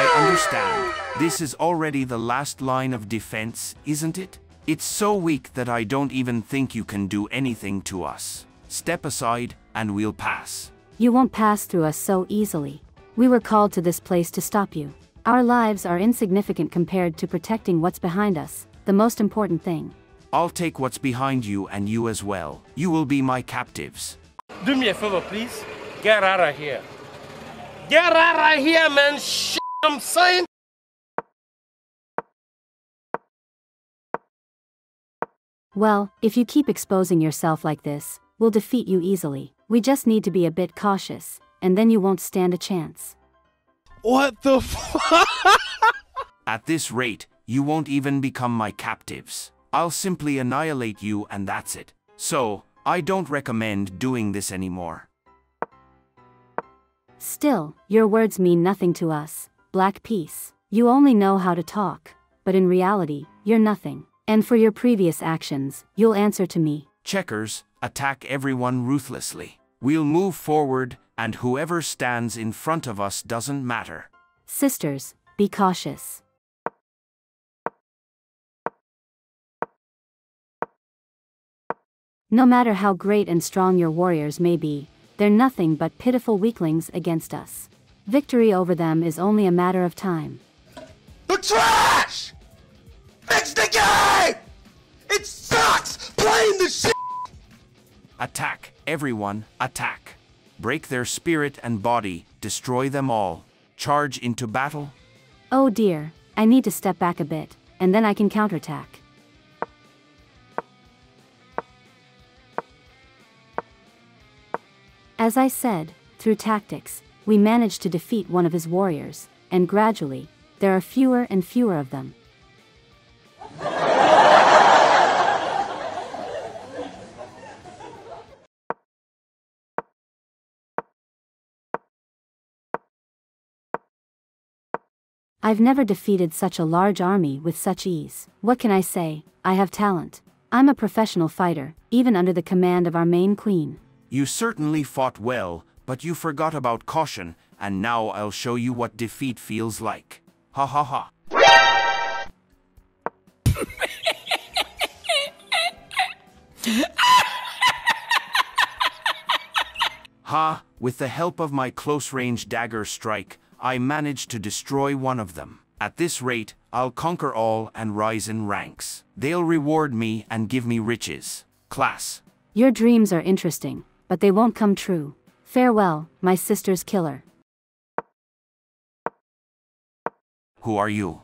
I understand. This is already the last line of defense, isn't it? It's so weak that I don't even think you can do anything to us. Step aside, and we'll pass. You won't pass through us so easily. We were called to this place to stop you. Our lives are insignificant compared to protecting what's behind us, the most important thing. I'll take what's behind you and you as well. You will be my captives. Do me a favor, please. Get out of here. Get out of here, man. Shit, I'm saying. Well, if you keep exposing yourself like this, we'll defeat you easily. We just need to be a bit cautious, and then you won't stand a chance. What the fuck? At this rate, you won't even become my captives. I'll simply annihilate you and that's it. So, I don't recommend doing this anymore. Still, your words mean nothing to us, Black Piece. You only know how to talk, but in reality, you're nothing. And for your previous actions, you'll answer to me. Checkers, attack everyone ruthlessly. We'll move forward, and whoever stands in front of us doesn't matter. Sisters, be cautious. No matter how great and strong your warriors may be, they're nothing but pitiful weaklings against us. Victory over them is only a matter of time. The trash! Fix the game! It sucks playing the shit! Attack, everyone, attack. Break their spirit and body, destroy them all. Charge into battle. Oh dear, I need to step back a bit, and then I can counterattack. As I said, through tactics, we managed to defeat one of his warriors, and gradually, there are fewer and fewer of them. I've never defeated such a large army with such ease. What can I say? I have talent. I'm a professional fighter, even under the command of our main queen. You certainly fought well, but you forgot about caution, and now I'll show you what defeat feels like. Ha ha ha. ha, with the help of my close-range dagger strike, I managed to destroy one of them. At this rate, I'll conquer all and rise in ranks. They'll reward me and give me riches. Class. Your dreams are interesting, but they won't come true. Farewell, my sister's killer. Who are you?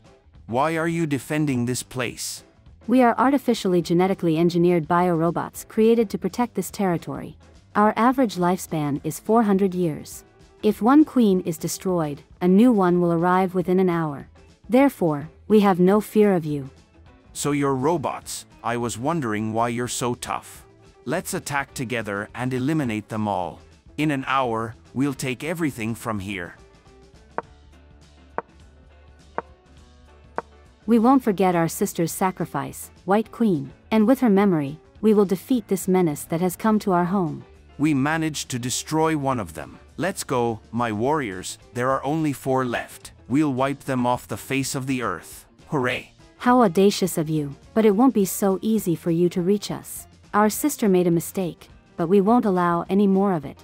Why are you defending this place? We are artificially genetically engineered biorobots created to protect this territory. Our average lifespan is 400 years. If one queen is destroyed, a new one will arrive within an hour. Therefore, we have no fear of you. So you're robots. I was wondering why you're so tough. Let's attack together and eliminate them all. In an hour, we'll take everything from here. We won't forget our sister's sacrifice, White Queen, and with her memory, we will defeat this menace that has come to our home. We managed to destroy one of them. Let's go, my warriors, there are only four left. We'll wipe them off the face of the earth. Hooray! How audacious of you, but it won't be so easy for you to reach us. Our sister made a mistake, but we won't allow any more of it.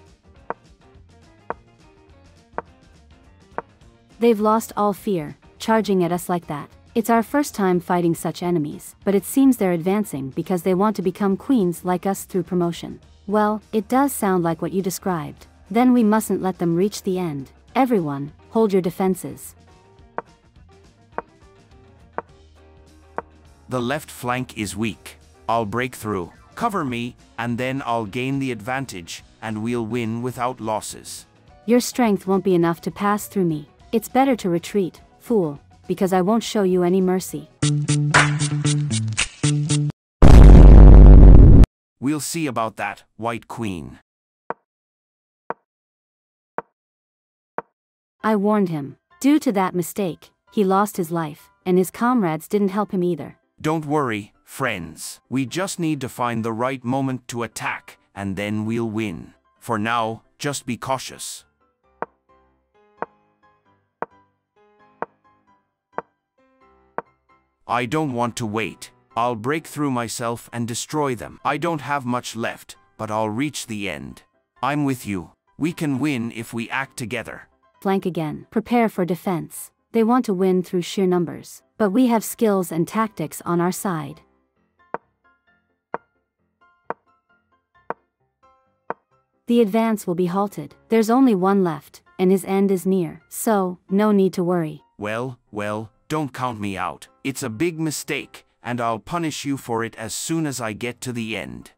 They've lost all fear, charging at us like that. It's our first time fighting such enemies, but it seems they're advancing because they want to become queens like us through promotion. Well, it does sound like what you described. Then we mustn't let them reach the end. Everyone, hold your defenses. The left flank is weak. I'll break through. Cover me, and then I'll gain the advantage, and we'll win without losses. Your strength won't be enough to pass through me. It's better to retreat, fool, because I won't show you any mercy. We'll see about that, White Queen. I warned him. Due to that mistake, he lost his life, and his comrades didn't help him either. Don't worry, friends. We just need to find the right moment to attack, and then we'll win. For now, just be cautious. I don't want to wait. I'll break through myself and destroy them. I don't have much left, but I'll reach the end. I'm with you. We can win if we act together. Flank again. Prepare for defense. They want to win through sheer numbers. But we have skills and tactics on our side. The advance will be halted. There's only one left, and his end is near. So, no need to worry. Well, well, don't count me out. It's a big mistake, and I'll punish you for it as soon as I get to the end.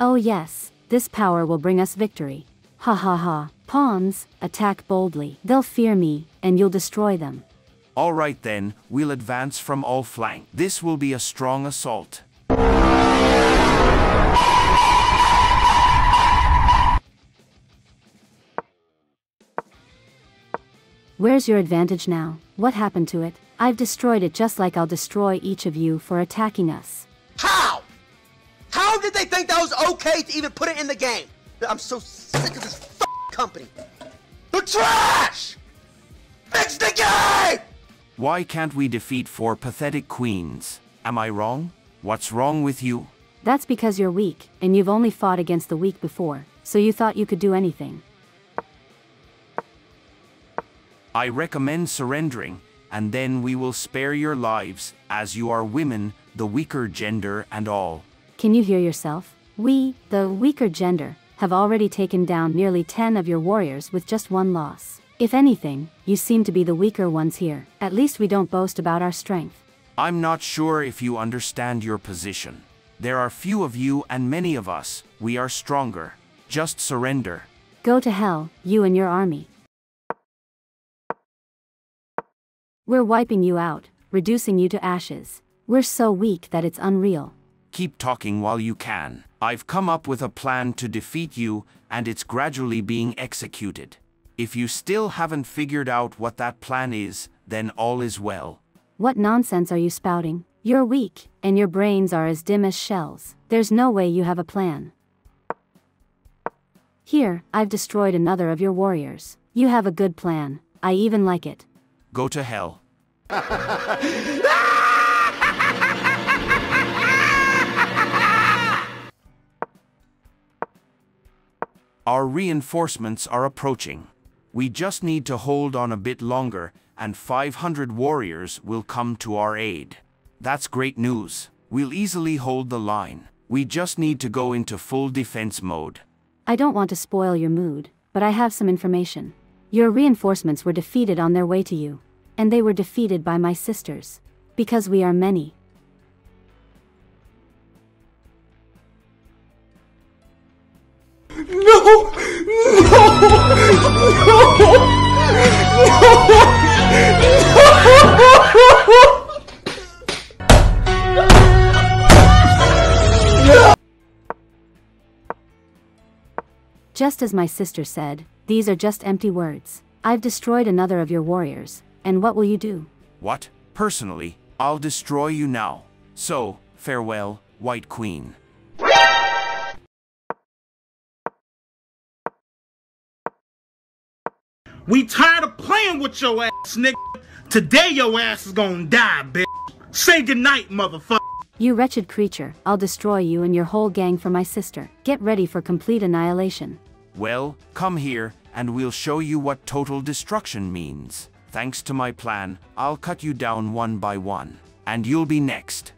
Oh yes, this power will bring us victory. Ha ha ha. Pawns, attack boldly. They'll fear me, and you'll destroy them. All right then, we'll advance from all flank. This will be a strong assault. Where's your advantage now? What happened to it? I've destroyed it just like I'll destroy each of you for attacking us. How? How did they think that was okay to even put it in the game? I'm so sick of this company. They're trash! Fix the game! Why can't we defeat four pathetic queens? Am I wrong? What's wrong with you? That's because you're weak, and you've only fought against the weak before, so you thought you could do anything. I recommend surrendering, and then we will spare your lives, as you are women, the weaker gender and all. Can you hear yourself? We, the weaker gender, have already taken down nearly 10 of your warriors with just one loss. If anything, you seem to be the weaker ones here. At least we don't boast about our strength. I'm not sure if you understand your position. There are few of you and many of us. We are stronger. Just surrender. Go to hell, you and your army. We're wiping you out, reducing you to ashes. We're so weak that it's unreal. Keep talking while you can. I've come up with a plan to defeat you, and it's gradually being executed. If you still haven't figured out what that plan is, then all is well. What nonsense are you spouting? You're weak, and your brains are as dim as shells. There's no way you have a plan. Here, I've destroyed another of your warriors. You have a good plan. I even like it. Go to hell. Our reinforcements are approaching. We just need to hold on a bit longer, and 500 warriors will come to our aid. That's great news. We'll easily hold the line. We just need to go into full defense mode. I don't want to spoil your mood, but I have some information. Your reinforcements were defeated on their way to you. And they were defeated by my sisters. Because we are many. No! No! No! Just as my sister said, these are just empty words. I've destroyed another of your warriors, and what will you do? What? Personally, I'll destroy you now. So, farewell, White Queen. We tired of playing with your ass, nigga. Today your ass is gonna die, bitch. Say goodnight, motherfucker. You wretched creature, I'll destroy you and your whole gang for my sister. Get ready for complete annihilation. Well, come here, and we'll show you what total destruction means. Thanks to my plan, I'll cut you down one by one. And you'll be next.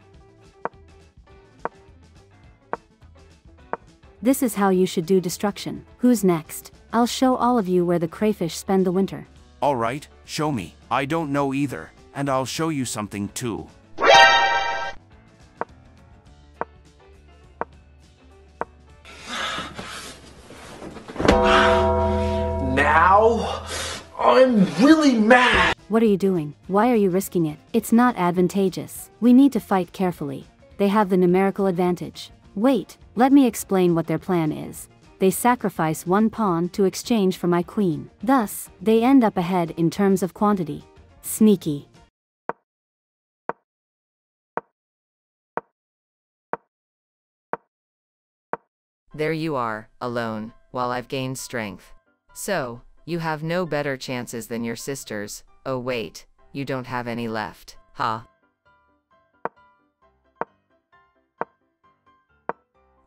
This is how you should do destruction. Who's next? I'll show all of you where the crayfish spend the winter. Alright, show me. I don't know either, and I'll show you something too. What are you doing? Why are you risking it? It's not advantageous. We need to fight carefully. They have the numerical advantage. Wait, let me explain what their plan is. They sacrifice one pawn to exchange for my queen. Thus, they end up ahead in terms of quantity. Sneaky. There you are, alone, while I've gained strength. So, you have no better chances than your sisters. Oh wait, you don't have any left. huh?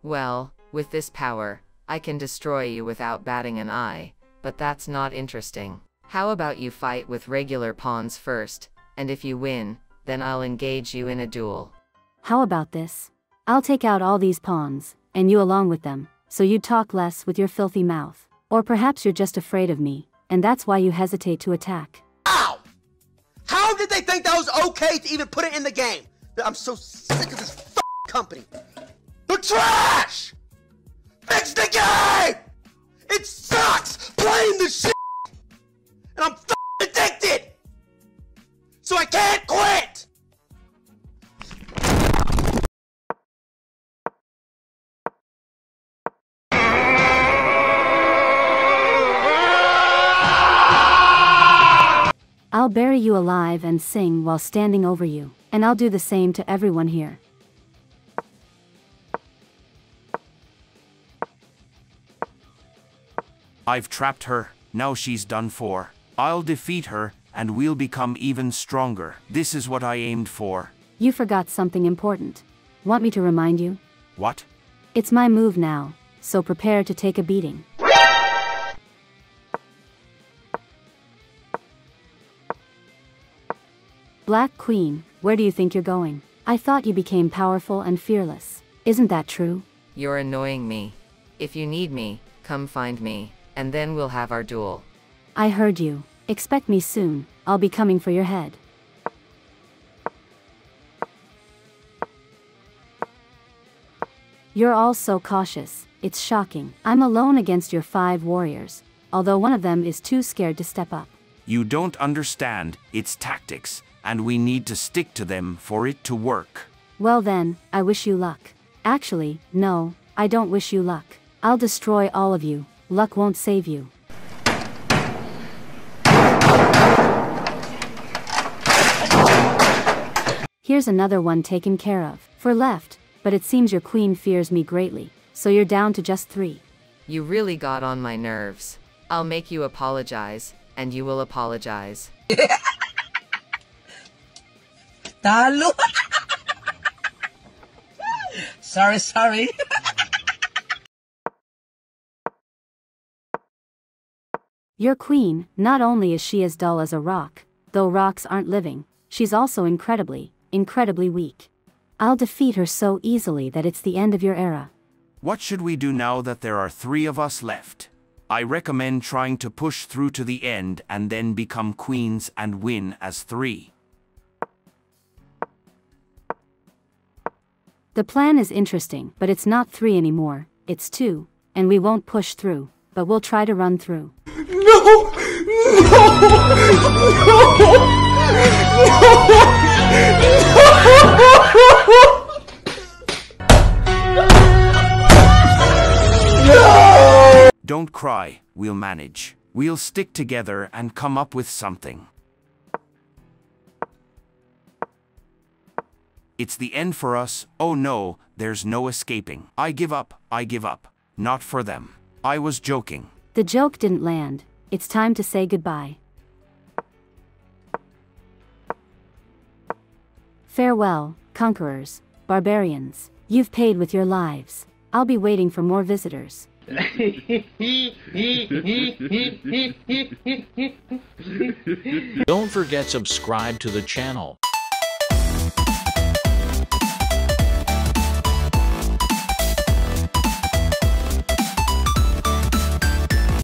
Well, with this power, I can destroy you without batting an eye, but that's not interesting. How about you fight with regular pawns first, and if you win, then I'll engage you in a duel. How about this? I'll take out all these pawns, and you along with them, so you talk less with your filthy mouth. Or perhaps you're just afraid of me, and that's why you hesitate to attack. Ow! How did they think that was okay to even put it in the game? I'm so sick of this company. The trash! Fix the game! It sucks playing the shit! And I'm addicted! So I can't quit! I'll bury you alive and sing while standing over you, and I'll do the same to everyone here. I've trapped her, now she's done for. I'll defeat her, and we'll become even stronger. This is what I aimed for. You forgot something important. Want me to remind you? What? It's my move now, so prepare to take a beating. Black Queen, where do you think you're going? I thought you became powerful and fearless. Isn't that true? You're annoying me. If you need me, come find me, and then we'll have our duel. I heard you. Expect me soon, I'll be coming for your head. You're all so cautious, it's shocking. I'm alone against your five warriors, although one of them is too scared to step up. You don't understand, it's tactics, and we need to stick to them for it to work. Well then, I wish you luck. Actually, no, I don't wish you luck. I'll destroy all of you, luck won't save you. Here's another one taken care of. Four left, but it seems your queen fears me greatly, so you're down to just three. You really got on my nerves. I'll make you apologize, and you will apologize. Talo. sorry, sorry. Your queen, not only is she as dull as a rock, though rocks aren't living, she's also incredibly, incredibly weak. I'll defeat her so easily that it's the end of your era. What should we do now that there are three of us left? I recommend trying to push through to the end and then become queens and win as three. The plan is interesting, but it's not three anymore, it's two, and we won't push through, but we'll try to run through. No! No! No! No! No! Don't cry, we'll manage. We'll stick together and come up with something. It's the end for us, oh no, there's no escaping. I give up, I give up. Not for them. I was joking. The joke didn't land, it's time to say goodbye. Farewell, conquerors, barbarians. You've paid with your lives. I'll be waiting for more visitors. Don't forget subscribe to the channel.